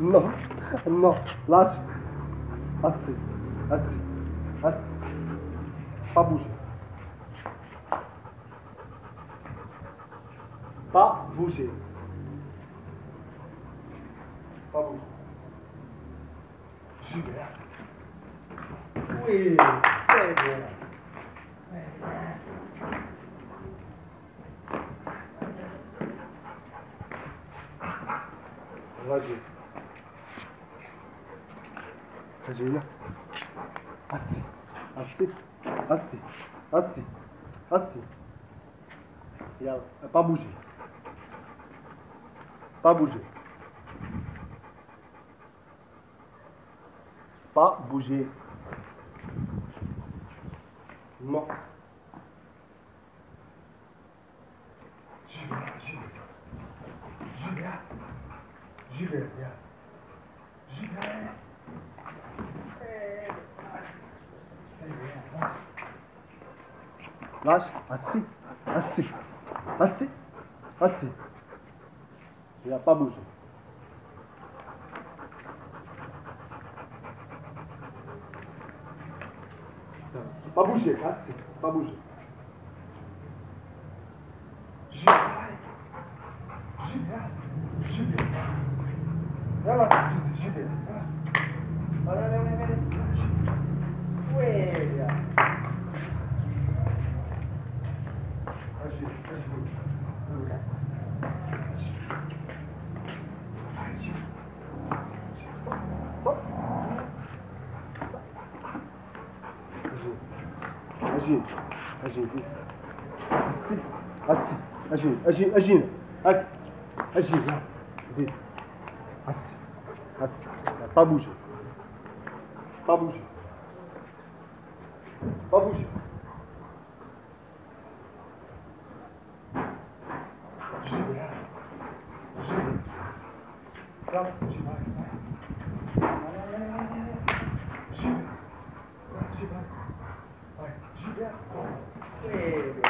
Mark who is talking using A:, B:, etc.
A: Non, non, lâche. Assez, assez, assez. Pas bouger. Pas bouger. Pas bouger. Super c'est bien. Vas-y. Vas-y, là. Assis. Assis. Assis. Assis. Assis. Regarde, pas bouger. Pas bouger. Pas bouger. Non. J'y vais, j'y vais. J'y vais. J'y vais, viens. J'y vais. Lâche. Assis. Assis. Assis. Assis. Il n'a pas bougé. Pas bouger. Assis. Pas bouger. Vais. J'y vais. Viens là, vais. Allez, allez, allez, Agir. Agir. Agir. Assis. Assis. Pas bouger. Pas bouger. Pas bouger. Je vais. Je vais. Je vais. Eh,